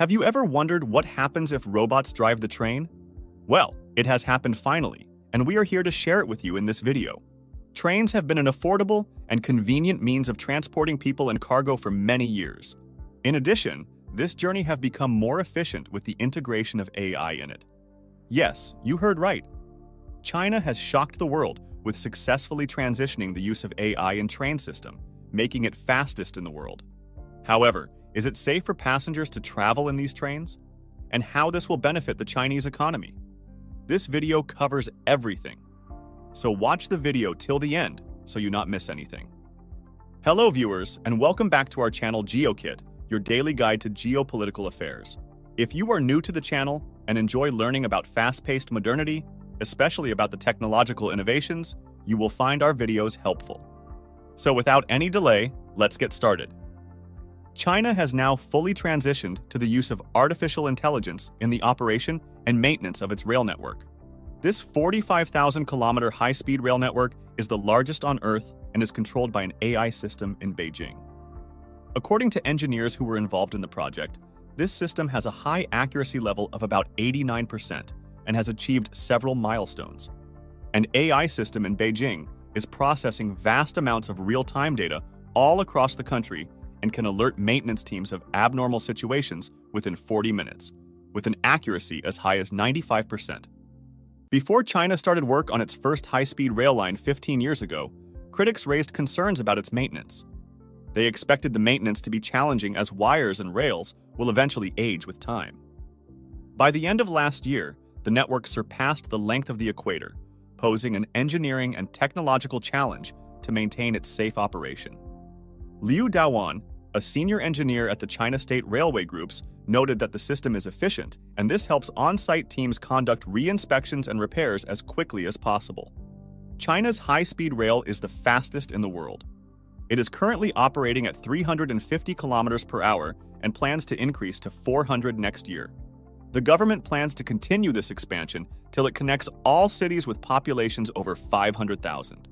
Have you ever wondered what happens if robots drive the train? Well, it has happened finally, and we are here to share it with you in this video. Trains have been an affordable and convenient means of transporting people and cargo for many years. In addition, this journey have become more efficient with the integration of AI in it. Yes, you heard right. China has shocked the world with successfully transitioning the use of AI in train system, making it fastest in the world. However, is it safe for passengers to travel in these trains? And how this will benefit the Chinese economy? This video covers everything. So watch the video till the end so you not miss anything. Hello viewers, and welcome back to our channel GeoKit, your daily guide to geopolitical affairs. If you are new to the channel and enjoy learning about fast-paced modernity, especially about the technological innovations, you will find our videos helpful. So without any delay, let's get started. China has now fully transitioned to the use of artificial intelligence in the operation and maintenance of its rail network. This 45,000 kilometer high speed rail network is the largest on Earth and is controlled by an AI system in Beijing. According to engineers who were involved in the project, this system has a high accuracy level of about 89% and has achieved several milestones. An AI system in Beijing is processing vast amounts of real time data all across the country and can alert maintenance teams of abnormal situations within 40 minutes, with an accuracy as high as 95%. Before China started work on its first high speed rail line 15 years ago, critics raised concerns about its maintenance. They expected the maintenance to be challenging as wires and rails will eventually age with time. By the end of last year, the network surpassed the length of the equator, posing an engineering and technological challenge to maintain its safe operation. Liu Dawan, a senior engineer at the China State Railway Groups, noted that the system is efficient, and this helps on site teams conduct re inspections and repairs as quickly as possible. China's high speed rail is the fastest in the world. It is currently operating at 350 kilometers per hour and plans to increase to 400 next year. The government plans to continue this expansion till it connects all cities with populations over 500,000.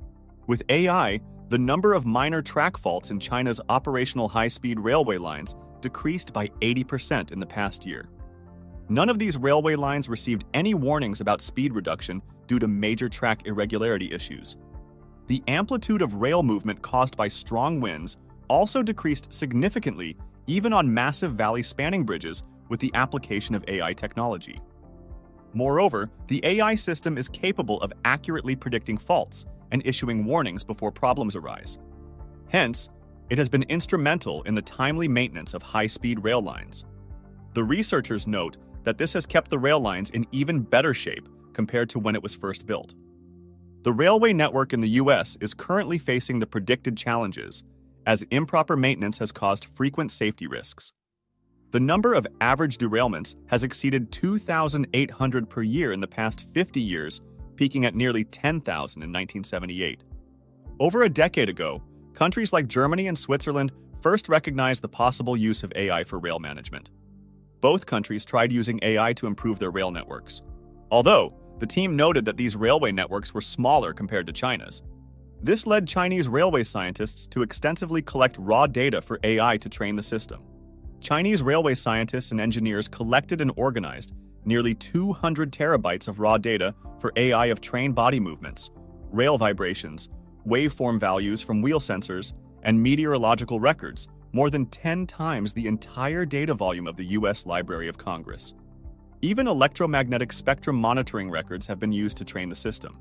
With AI, the number of minor track faults in China's operational high speed railway lines decreased by 80% in the past year. None of these railway lines received any warnings about speed reduction due to major track irregularity issues. The amplitude of rail movement caused by strong winds also decreased significantly even on massive valley spanning bridges with the application of AI technology. Moreover, the AI system is capable of accurately predicting faults and issuing warnings before problems arise. Hence, it has been instrumental in the timely maintenance of high-speed rail lines. The researchers note that this has kept the rail lines in even better shape compared to when it was first built. The railway network in the US is currently facing the predicted challenges, as improper maintenance has caused frequent safety risks. The number of average derailments has exceeded 2,800 per year in the past 50 years, peaking at nearly 10,000 in 1978. Over a decade ago, countries like Germany and Switzerland first recognized the possible use of AI for rail management. Both countries tried using AI to improve their rail networks. Although, the team noted that these railway networks were smaller compared to China's. This led Chinese railway scientists to extensively collect raw data for AI to train the system. Chinese railway scientists and engineers collected and organized nearly 200 terabytes of raw data for AI of train body movements, rail vibrations, waveform values from wheel sensors, and meteorological records, more than 10 times the entire data volume of the U.S. Library of Congress. Even electromagnetic spectrum monitoring records have been used to train the system.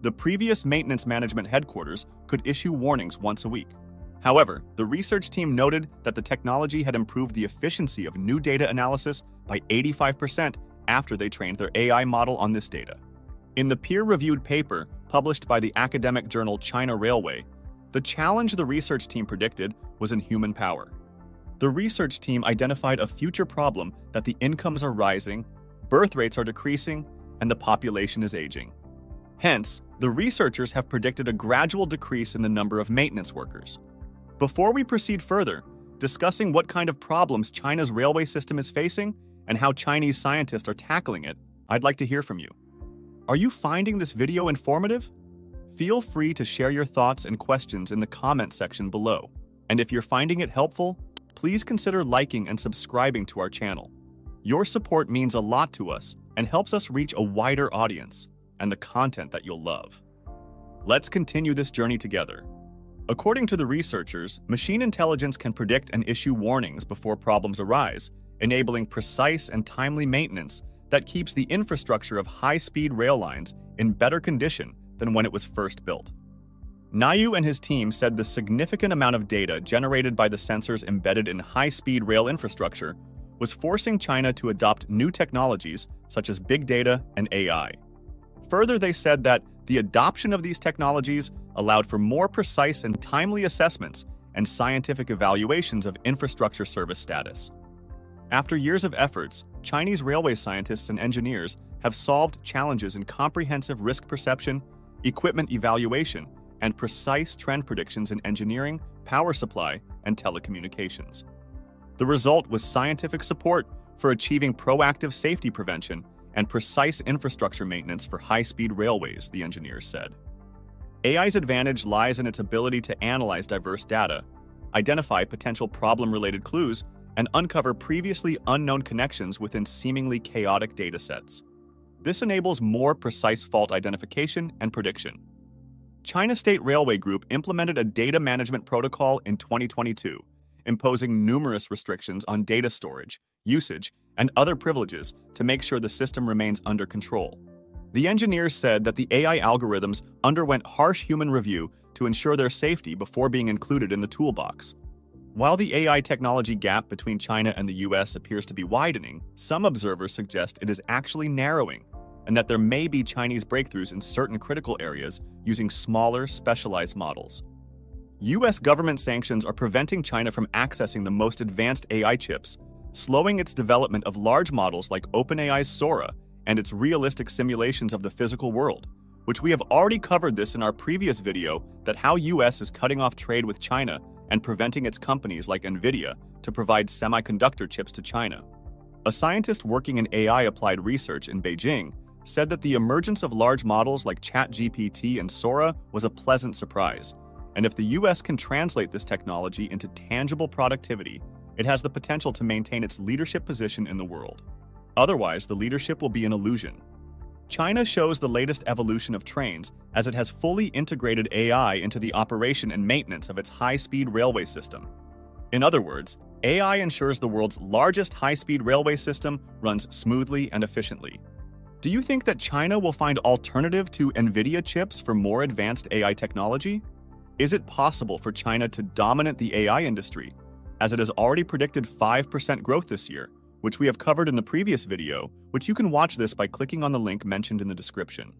The previous maintenance management headquarters could issue warnings once a week. However, the research team noted that the technology had improved the efficiency of new data analysis by 85% after they trained their AI model on this data. In the peer reviewed paper published by the academic journal China Railway, the challenge the research team predicted was in human power. The research team identified a future problem that the incomes are rising, birth rates are decreasing, and the population is aging. Hence, the researchers have predicted a gradual decrease in the number of maintenance workers. Before we proceed further, discussing what kind of problems China's railway system is facing and how Chinese scientists are tackling it, I'd like to hear from you. Are you finding this video informative? Feel free to share your thoughts and questions in the comment section below. And if you're finding it helpful, please consider liking and subscribing to our channel. Your support means a lot to us and helps us reach a wider audience and the content that you'll love. Let's continue this journey together. According to the researchers, machine intelligence can predict and issue warnings before problems arise, enabling precise and timely maintenance that keeps the infrastructure of high-speed rail lines in better condition than when it was first built. Nayu and his team said the significant amount of data generated by the sensors embedded in high-speed rail infrastructure was forcing China to adopt new technologies such as big data and AI. Further, they said that the adoption of these technologies allowed for more precise and timely assessments and scientific evaluations of infrastructure service status. After years of efforts, Chinese railway scientists and engineers have solved challenges in comprehensive risk perception, equipment evaluation, and precise trend predictions in engineering, power supply, and telecommunications. The result was scientific support for achieving proactive safety prevention and precise infrastructure maintenance for high-speed railways, the engineers said. AI's advantage lies in its ability to analyze diverse data, identify potential problem-related clues, and uncover previously unknown connections within seemingly chaotic datasets. This enables more precise fault identification and prediction. China State Railway Group implemented a data management protocol in 2022, imposing numerous restrictions on data storage, usage, and other privileges to make sure the system remains under control. The engineers said that the AI algorithms underwent harsh human review to ensure their safety before being included in the toolbox. While the AI technology gap between China and the US appears to be widening, some observers suggest it is actually narrowing, and that there may be Chinese breakthroughs in certain critical areas using smaller, specialized models. US government sanctions are preventing China from accessing the most advanced AI chips, slowing its development of large models like OpenAI's Sora and its realistic simulations of the physical world, which we have already covered this in our previous video that how US is cutting off trade with China and preventing its companies like NVIDIA to provide semiconductor chips to China. A scientist working in AI applied research in Beijing said that the emergence of large models like ChatGPT and Sora was a pleasant surprise, and if the US can translate this technology into tangible productivity, it has the potential to maintain its leadership position in the world. Otherwise, the leadership will be an illusion. China shows the latest evolution of trains as it has fully integrated AI into the operation and maintenance of its high-speed railway system. In other words, AI ensures the world's largest high-speed railway system runs smoothly and efficiently. Do you think that China will find alternative to NVIDIA chips for more advanced AI technology? Is it possible for China to dominate the AI industry, as it has already predicted 5% growth this year, which we have covered in the previous video, which you can watch this by clicking on the link mentioned in the description.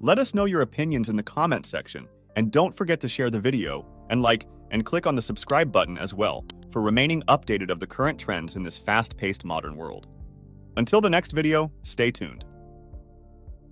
Let us know your opinions in the comment section, and don't forget to share the video, and like, and click on the subscribe button as well for remaining updated of the current trends in this fast-paced modern world. Until the next video, stay tuned.